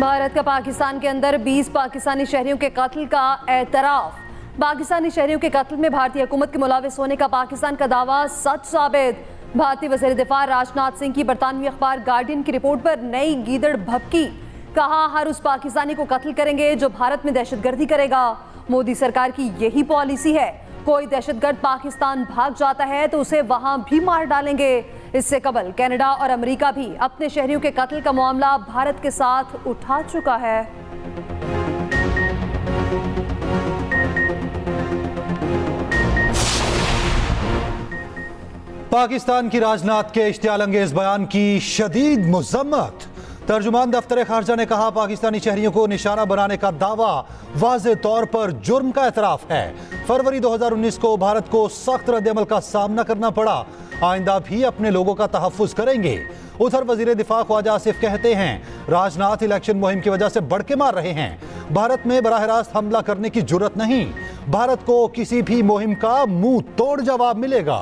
भारत का पाकिस्तान के अंदर 20 पाकिस्तानी शहरियों के कत्ल का एतराफ। पाकिस्तानी शहरियों के कत्ल में भारतीय हुकूमत के मुलाविस होने का पाकिस्तान का दावा सच साबित। भारतीय वज़ीर दिफा राजनाथ सिंह की बरतानवी अखबार गार्डियन की रिपोर्ट पर नई गीदड़ भपकी। कहा, हर उस पाकिस्तानी को कत्ल करेंगे जो भारत में दहशतगर्दी करेगा। मोदी सरकार की यही पॉलिसी है। कोई दहशतगर्द पाकिस्तान भाग जाता है तो उसे वहाँ भी मार डालेंगे। इससे कबल कनाडा और अमेरिका भी अपने शहरियों के कत्ल का मामला भारत के साथ उठा चुका है। पाकिस्तान की राजनाथ के इश्तियाल अंगेज बयान की शदीद मजम्मत। तर्जुमान दफ्तर खारजा ने कहा, पाकिस्तानी शहरियों को निशाना बनाने का दावा वाज तौर पर जुर्म का एतराफ है। फरवरी 2019 को भारत को सख्त रद्दमल का सामना करना पड़ा। आइंदा भी अपने लोगों का तहफ़ करेंगे। उधर वज़ीर दिफा ख्वाजा आसिफ कहते हैं, राजनाथ इलेक्शन मुहिम की वजह से बढ़ के मार रहे हैं। भारत में बरह रास्त हमला करने की ज़रूरत नहीं। भारत को किसी भी मुहिम का मुँह तोड़ जवाब मिलेगा।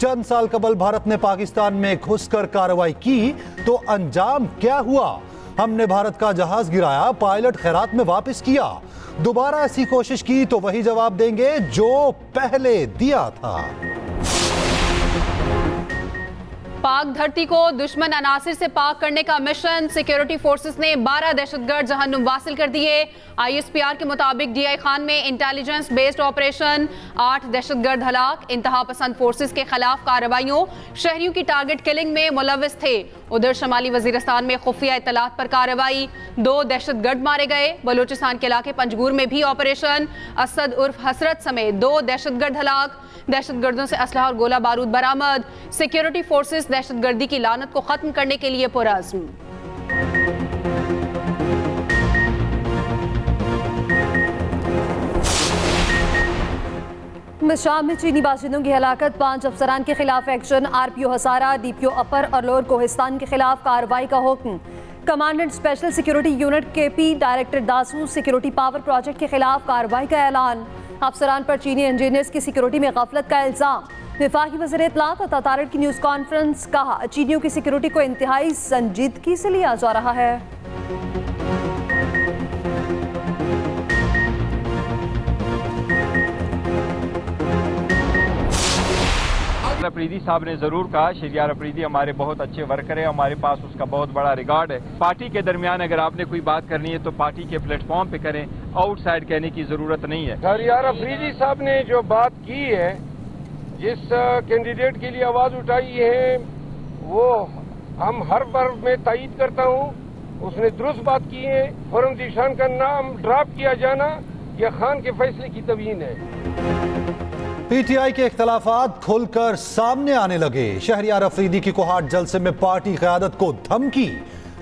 चंद साल कबल भारत ने पाकिस्तान में घुसकर कार्रवाई की तो अंजाम क्या हुआ? हमने भारत का जहाज़ गिराया, पायलट खैरात में वापस किया। दोबारा ऐसी कोशिश की तो वही जवाब देंगे जो पहले दिया था। पाक धरती को दुश्मन अनासिर से पाक करने का मिशन सिक्योरिटी फोर्सेस ने 12 दहशतगर्द जहन्नुम वासिल कर दिए। आईएसपीआर के मुताबिक डीआई खान में इंटेलिजेंस बेस्ड ऑपरेशन आठ दहशतगर्द हलाक, इंतहा पसंद फोर्सेस के खिलाफ कार्रवाइयों, शहरियों की टारगेट किलिंग में मुलविस थे। उधर शमाली वजीरस्तान में खुफिया इतलात पर कार्रवाई। दो दहशतगर्द मारे गए। बलूचिस्तान के इलाके पंजगूर में भी ऑपरेशन असद उर्फ़ हसरत समेत दो दहशतगर्द हलाक। दहशतगर्दों से असला और गोला बारूद बरामद। सिक्योरिटी फोर्सेस दहशतगर्दी की लानत को खत्म करने के लिए पुरज़म शाम में चीनी बाशिंदों की हलाकत, पाँच अफसरान के खिलाफ action, RPO Hazara, DPO upper और लोअर कोहिस्तान के खिलाफ कार्रवाई का हुक्म। Commandant special security unit K P director Dasu, security power project के खिलाफ कार्रवाई का ऐलान। अफसरान पर चीनी इंजीनियर्स की सिक्योरिटी में गफलत का इल्ज़ाम। विफाकी वजर इतलात और ततारट की न्यूज़ कॉन्फ्रेंस कहा चीनियों की सिक्योरिटी को इंतहाई संजीदगी से लिया जा रहा है। अफरीदी साहब ने ज़रूर कहा शरियार अफरीदी हमारे बहुत अच्छे वर्कर है हमारे पास उसका बहुत बड़ा रिकॉर्ड है। पार्टी के दरमियान अगर आपने कोई बात करनी है तो पार्टी के प्लेटफॉर्म पे करें। आउटसाइड कहने की ज़रूरत नहीं है। शरियार अफरीदी साहब ने जो बात की है जिस कैंडिडेट के लिए आवाज़ उठाई है, वो हम हर बार में तायद करता हूँ। उसने दुरुस्त बात की है। फ़ौरन दिशान का नाम ड्रॉप किया जाना, यह खान के फैसले की तवीन है। पीटीआई के इख्तलाफात खुलकर सामने आने लगे। शहरियार अफरीदी की कोहाट जलसे में पार्टी क्यादत को धमकी।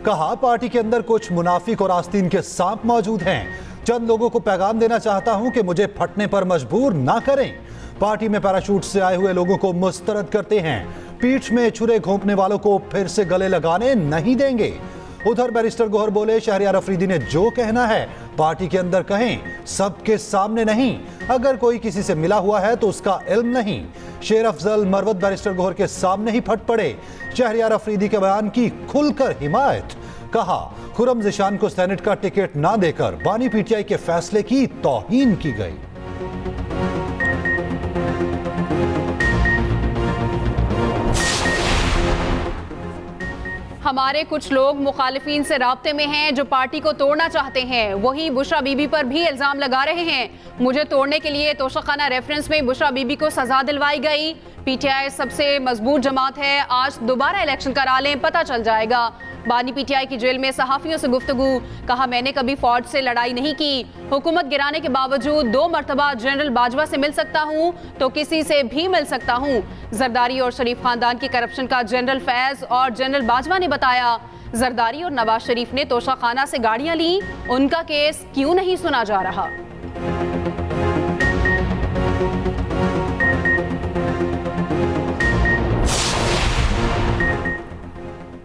कहा, पार्टी के अंदर कुछ मुनाफिक और आस्तीन के सांप मौजूद हैं। चंद लोगों को पैगाम देना चाहता हूँ कि मुझे फटने पर मजबूर ना करें। पार्टी में पैराशूट से आए हुए लोगों को मुस्तरद करते हैं। पीठ में छुरे घोंपने वालों को फिर से गले लगाने नहीं देंगे। उधर बैरिस्टर गोहर बोले, शहरियार अफरीदी ने जो कहना है, पार्टी के अंदर कहें, सबके सामने नहीं। अगर कोई किसी से मिला हुआ है तो उसका इल्म नहीं। शेर अफजल, मरवत बैरिस्टर गोहर के सामने ही फट पड़े। शहरियार अफरीदी के बयान की खुलकर हिमायत। कहा, खुरम जिशान को सेनेट का टिकट ना देकर बानी पीटीआई के फैसले की तोहीन की गई। हमारे कुछ लोग मुखालफी से रबते में हैं, जो पार्टी को तोड़ना चाहते हैं। वहीं बुशरा बीबी पर भी इल्ज़ाम लगा रहे हैं। मुझे तोड़ने के लिए तोशाखाना रेफरेंस में बुशरा बीबी को सजा दिलवाई गई। पीटीआई सबसे मज़बूत जमात है। आज दोबारा इलेक्शन करा लें, पता चल जाएगा। बानी पीटीआई की जेल में सहाफ़ियों से गुफ्तगु। कहा, मैंने कभी फौज से लड़ाई नहीं की। हुकूमत गिराने के बावजूद दो मरतबा जनरल बाजवा से मिल सकता हूँ तो किसी से भी मिल सकता हूँ। जरदारी और शरीफ खानदान की करप्शन का जनरल फैज और जनरल बाजवा ने बताया। जरदारी और नवाज़ शरीफ ने तोशा खाना से गाड़ियाँ ली। उनका केस क्यों नहीं सुना जा रहा?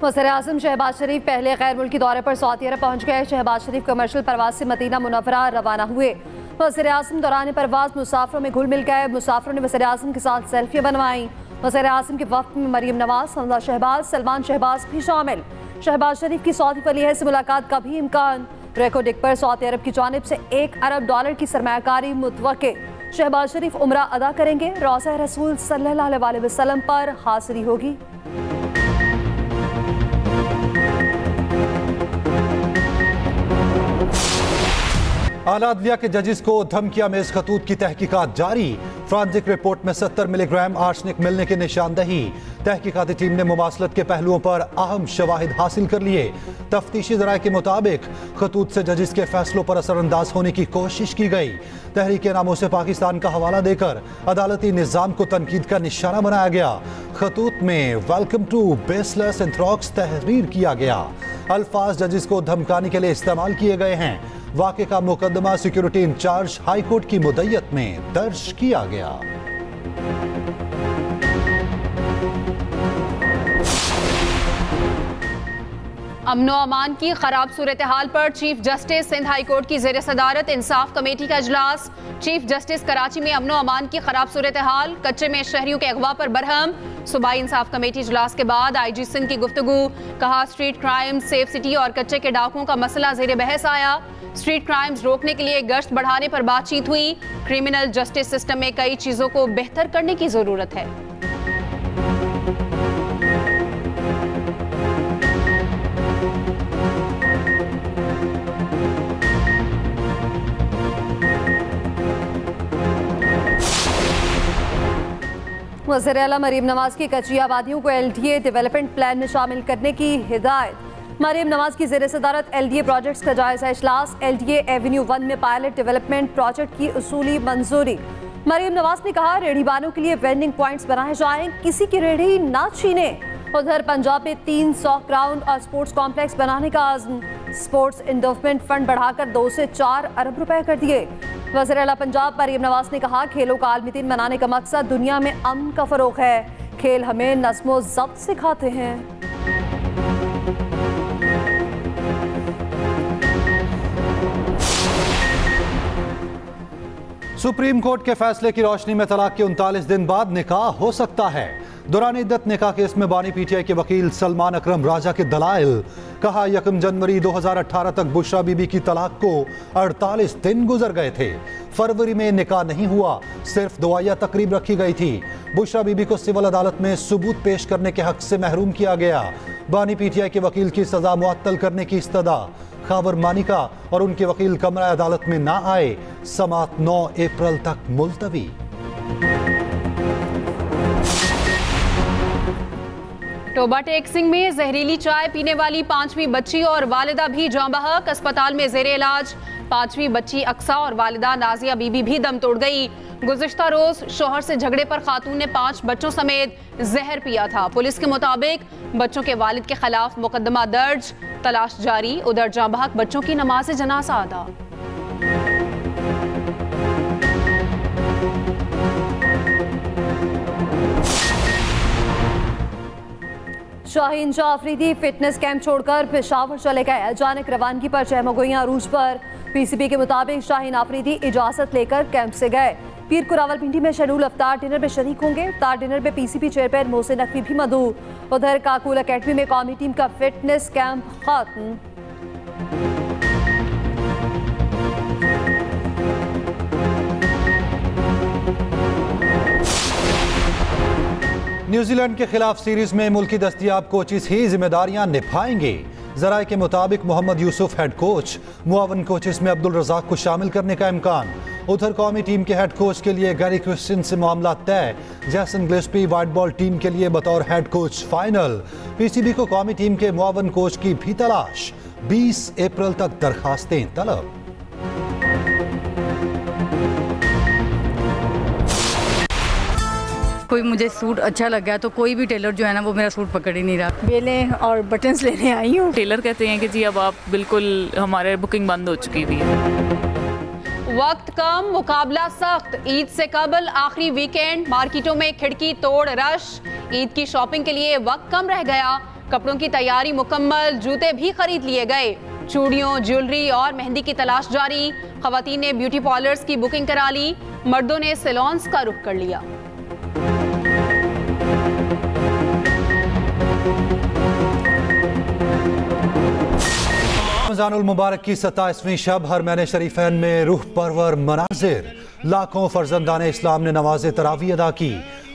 वजर अजम शहबाज शरीफ पहले गैर मुल्की दौरे पर सऊदी अरब पहुँच गए। शहबाज शरीफ कमर्शल परवाज से मदीना मुनवरा रवाना हुए। वजर अजम दौरान परवाज मुसाफरों में घुल मिल गए। मुसाफरों ने वजर अजम के साथ सेल्फियाँ बनवाई। वजर अजम के वक्त में मरीम नवाज़ हमदा शहबाज, सलमान शहबाज भी शामिल। शहबाज शरीफ की सऊदी वली से मुलाकात का भी इम्कान। रेकोडिक पर सऊदी अरब की जानब से एक अरब डॉलर की सरमाकारी मुतव शहबाज शरीफ उम्र अदा करेंगे। रोज़ा रसूल सल्लल्लाहु अलैहि वसल्लम पर हाजिरी होगी। आलादलिया के जजिस को धमकिया में इस खतूत की तहकीकात जारी। फ्रांसिक रिपोर्ट में 70 मिलीग्राम आर्सनिक मिलने की निशानदही। तहकीकाती टीम ने मुमासलत के पहलुओं पर अहम शवाहिद हासिल कर लिए। तफ्तीशी जराये के मुताबिक, खतूत से जजिस के फैसलों पर असरअंदाज होने की कोशिश की गई। तहरीक नामों से पाकिस्तान का हवाला देकर अदालती निज़ाम को तनकीद का निशाना बनाया गया। खतूत में वेलकम टू बेसलेस एंथ्रॉक्स तहरीर किया गया। अल्फाज जजिस को धमकाने के लिए इस्तेमाल किए गए हैं। वाक़े का मुकदमा सिक्योरिटी इंचार्ज हाईकोर्ट की मुदैयत में दर्ज किया गया। अमनो अमान की खराब सूरत हाल पर chief justice Sindh high court की जेर सदारत इंसाफ कमेटी का अजलास चीफ जस्टिस कराची में अमनो अमान की खराब सूरत हाल, कच्चे में शहरियों के अगवा पर बरहम। सूबाई इंसाफ कमेटी इजलास के बाद आई जी सिंध की गुफ्तगु। कहा, स्ट्रीट क्राइम सेफ़ सिटी और कच्चे के डाकुओं का मसला जेर बहस आया। स्ट्रीट क्राइम्स रोकने के लिए गश्त बढ़ाने पर बातचीत हुई। क्रिमिनल जस्टिस सिस्टम में कई चीज़ों को बेहतर करने की ज़रूरत है। वज़ीर अला मरीम नवाज़ की कच्ची आबादियों को L D A development plan में शामिल करने की हिदायत। मरीम नवाज़ की जेर सदारत एल डी ए प्रोजेक्ट्स का जायजा अजलास एल डी एवेन्यू वन में पायलट डेवलपमेंट प्रोजेक्ट की असूली मंजूरी। मरीम नवाज़ ने कहा रेढ़ीबानों के लिए वेंडिंग पॉइंट्स बनाए जाएँ, किसी की रेढ़ी ना छीने। उधर पंजाब में तीन सौ ग्राउंड और स्पोर्ट्स कॉम्प्लेक्स बनाने का आज़म। स्पोर्ट्स इन्वेस्टमेंट फंड बढ़ाकर दो से चार अरब रुपए कर दिए। वज़ीर अला पंजाब मरीम नवाज़ ने कहा, खेलों का आलमी दिन मनाने का मकसद दुनिया में अम का फरोग है। खेल हमें नस्मो जब्त सिखाते हैं। सुप्रीम कोर्ट के फैसले की रोशनी में तलाक के उनतालीस दिन बाद निकाह हो सकता है। दौरान इद्दत निकाह केस में बानी पीटीआई के वकील सलमान अकरम राजा के दलाइल, कहा यकम जनवरी 2018 तक बुशरा बीबी की तलाक को 48 दिन गुजर गए थे। फरवरी में निकाह नहीं हुआ, सिर्फ़ दुआया तकरीब रखी गई थी। बुशरा बीबी को सिविल अदालत में सबूत पेश करने के हक से महरूम किया गया। बानी पीटीआई के वकील की सजा मुअत्तल करने की इस्तदा। खावर मानिका और उनके वकील कमरा अदालत में ना आए, समात 9 अप्रैल तक मुलतवी। टोबा टेक्सिंग में जहरीली चाय पीने वाली पांचवी बच्ची और वालिदा भी जाँ बहक अस्पताल में जेर इलाज। पांचवी बच्ची अक्सा और वालिदा नाजिया बीबी भी दम तोड़ गई। गुजश्ता रोज शोहर से झगड़े पर खातून ने पाँच बच्चों समेत जहर पिया था। पुलिस के मुताबिक बच्चों के वालिद के खिलाफ मुकदमा दर्ज, तलाश जारी, उधर जाँ बहक बच्चों की नमाज़ जनासा अदा। शाहीन शाह अफरीदी फिटनेस कैंप छोड़कर पेशावर चले गए। अचानक रवानगी पर चहमगोइयाँ अरूज पर। पीसीबी के मुताबिक शाहीन आफरीदी इजाज़त लेकर कैंप से गए। पीर कुरावलपिंडी में शेड्यूल अवतार डिनर में शरीक होंगे। अफ्तार डिनर में पीसीबी चेयरमैन मोहसिन नकवी भी मधु। उधर काकुल अकेडमी में कौमी टीम का फिटनेस कैंप खत्म। न्यूजीलैंड के खिलाफ सीरीज़ में मुल्की दस्तियाब कोचिस ही जिम्मेदारियाँ निभाएँगे। जराये के मुताबिक मोहम्मद यूसुफ हेड कोच मुआवन कोचिस में अब्दुल रजाक को शामिल करने का इम्कान। उधर कौमी टीम के हेड कोच के लिए गैरी क्रिस्टियन से मामला तय। जैसन ग्लिस्पी वाइट बॉल टीम के लिए बतौर हेड कोच फाइनल पीसीबी को कौमी टीम के मुआवन कोच की भी तलाश। 20 अप्रैल तक दरखास्तें तलब। कोई मुझे सूट अच्छा लग गया तो कोई भी टेलर जो है ना वो मेरा सूट पकड़ ही नहीं रहा। बेलें और बटन्स लेने आई हूँ। टेलर कहते हैं कि जी अब आप बिल्कुल हमारे बुकिंग बंद हो चुकी हुई है। वक्त कम मुकाबला सख्त। ईद से कबल आखिरी वीकेंड मार्केटों में खिड़की तोड़ रश ईद की शॉपिंग के लिए वक्त कम रह गया। कपड़ों की तैयारी मुकम्मल। जूते भी खरीद लिए गए। चूड़ियों ज्वेलरी और मेहंदी की तलाश जारी। खवतान ने ब्यूटी पार्लर्स की बुकिंग करा ली। मर्दों ने सेलॉन्स का रुख कर लिया। रमज़ान मुबारक की सत्ताईसवीं शब हर महीने शरीफैन में रूह परवर मनाजिर। लाखों फर्जंदान इस्लाम ने नमाज़ तरावी अदा की।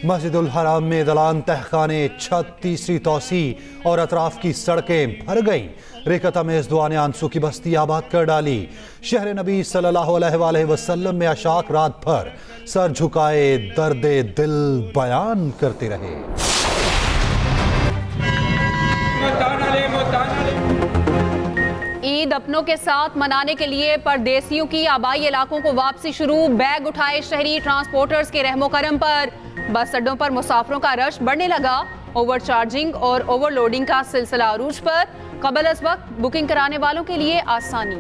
मस्जिद हराम में दलान तहखाने, छत तीसरी तोसी और अतराफ की सड़कें भर गईं। रेकत में इस दुआ ने आँसू की बस्ती आबाद कर डाली। शहर नबी सल्लल्लाहु अलैहि में अशाक रात भर सर झुकाए दर्द दिल बयान करते रहे। अपनों के साथ मनाने के लिए परदेसियों की आबाई इलाकों को वापसी शुरू, बैग उठाए शहरी ट्रांसपोर्टर्स के रहमो करम पर। बस अड्डों पर मुसाफरों का रश बढ़ने लगा। ओवर चार्जिंग और ओवरलोडिंग का सिलसिला अरूज पर। कबल अस वक्त बुकिंग कराने वालों के लिए आसानी।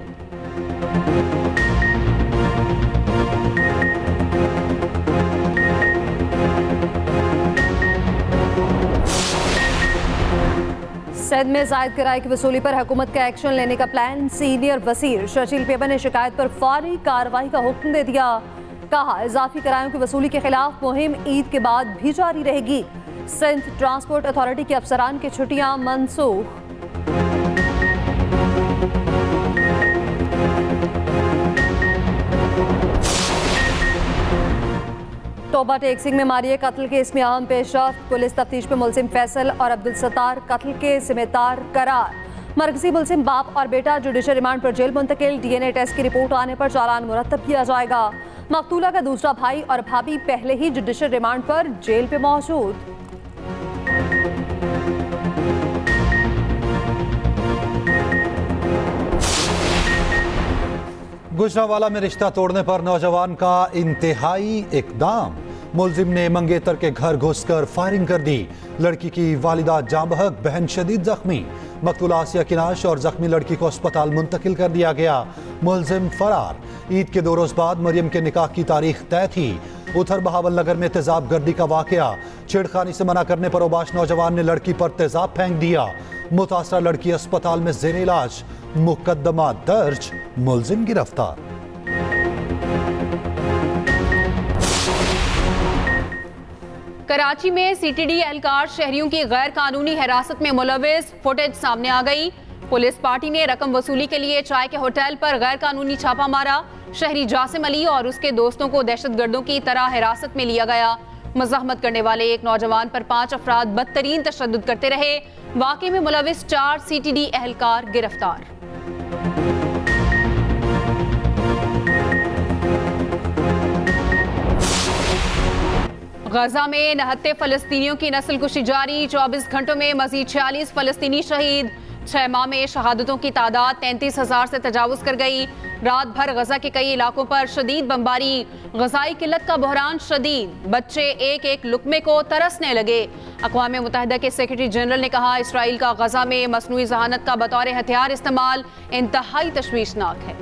सैद में जायद किराए की वसूली पर हुकूमत का एक्शन लेने का प्लान सीनियर वसीर शशील पेबर ने शिकायत पर फौरी कार्रवाई का हुक्म दे दिया। कहा, इजाफी किरायों की वसूली के खिलाफ मुहिम ईद के बाद भी जारी रहेगी। सिंध ट्रांसपोर्ट अथॉरिटी के अफसरान की छुट्टियाँ मनसूख तोबा टेक सिंह में मारिए कत्ल केस में अहम पेशरफ पुलिस तफ्तीश में मुलजिम फैसल और अब्दुल सत्तार कत्ल के जिम्मेदार करार। मरकजी मुलजिम बाप और बेटा जुडिशल रिमांड पर जेल मुंतकिल। डीएनए टेस्ट की रिपोर्ट आने पर चालान मुरतब किया जाएगा। मकतूला का दूसरा भाई और भाभी पहले ही जुडिशल रिमांड पर जेल पे मौजूद। गुजरावाला में रिश्ता तोड़ने पर नौजवान का इंतहाई इकदाम। मुलजिम ने मंगेतर के घर घुसकर फायरिंग कर दी। लड़की की वालिदा जामबहक बहन शदीद जख्मी। मकतूला आसिया की किनाश और जख्मी लड़की को अस्पताल मुंतकिल कर दिया गया। मुलजिम फरार। ईद के दो रोज बाद मरियम के निकाह की तारीख तय थी। उधर बहावल नगर में तेजाब गर्दी का वाक़ छेड़खानी से मना करने पर उबाश नौजवान ने लड़की पर तेजाब फेंक दिया। मुतासरा लड़की अस्पताल में जेर इलाज। मुकदमा दर्ज। मुलजिम गिरफ़्तार। कराची में सीटीडी एहलकार शहरियों की गैर कानूनी हिरासत में मुलविस फुटेज सामने आ गई। पुलिस पार्टी ने रकम वसूली के लिए चाय के होटल पर गैर कानूनी छापा मारा। शहरी जासिम अली और उसके दोस्तों को दहशतगर्दों की तरह हिरासत में लिया गया। मजामत करने वाले एक नौजवान पर पाँच अफराद बदतरीन तशद करते रहे। वाकई में मुलविस चार सीटीडी एहलकार गिरफ़्तार। गजा में नहत्ते फलस्तीनियों की नस्ल कुशी जारी। चौबीस घंटों में मजीद छियालीस फलस्तीनी शहीद। छह माह में शहादतों की तादाद तैंतीस हज़ार से तजावज कर गई। रात भर गजा के कई इलाकों पर शदीद बमबारी। गजाई किल्लत का बहरान शदीद। बच्चे एक एक लुकमे को तरसने लगे। अकवा मुतहदा के सेक्रेटरी जनरल ने कहा, इसराइल का गजा में मसनू जहानत का बतौर हथियार इस्तेमाल इंतहाई तशवीशनाक है।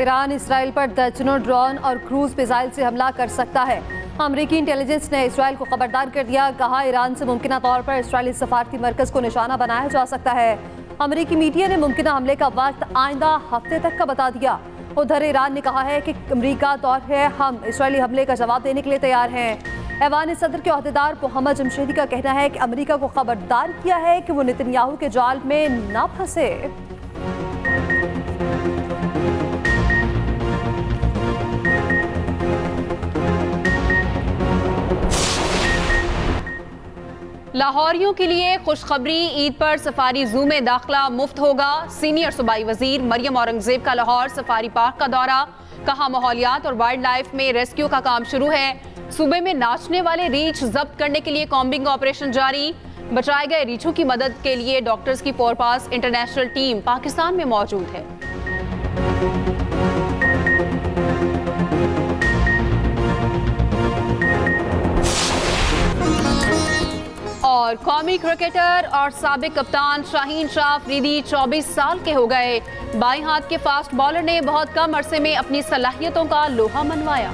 ईरान इसराइल पर दर्जनों ड्रोन और क्रूज मिसाइल से हमला कर सकता है। अमरीकी इंटेलिजेंस ने इसराइल को खबरदार कर दिया। कहा, ईरान से मुमकिन तौर पर इसराइली सफारती मरकज को निशाना बनाया जा सकता है। अमरीकी मीडिया ने मुमकिन हमले का वक्त आइंदा हफ़्ते तक का बता दिया। उधर ईरान ने कहा है कि अमरीका दौर है, हम इसराइली हमले का जवाब देने के लिए तैयार हैं। ऐवान सदर के अहदेदार मोहम्मद जमशेदी का कहना है कि अमरीका को खबरदार किया है कि वो नितिनयाहू के जाल में न फंसे। लाहौरियों के लिए खुशखबरी, ईद पर सफारी जू में दाखिला मुफ़्त होगा। सीनियर सूबाई वज़ीर मरियम औरंगज़ेब का लाहौर सफारी पार्क का दौरा। कहा माहौलियात और वाइल्ड लाइफ में रेस्क्यू का काम शुरू है। सूबे में नाचने वाले रीछ जब्त करने के लिए कॉम्बिंग ऑपरेशन जारी। बचाए गए रीछों की मदद के लिए डॉक्टर्स की फोरपास। इंटरनेशनल टीम पाकिस्तान में मौजूद है। कौमी क्रिकेटर और सबक कप्तान शाहीन शाह अफरीदी 24 साल के हो गए। बाएँ हाथ के फास्ट बॉलर ने बहुत कम अरसे में अपनी सलाहियतों का लोहा मनवाया।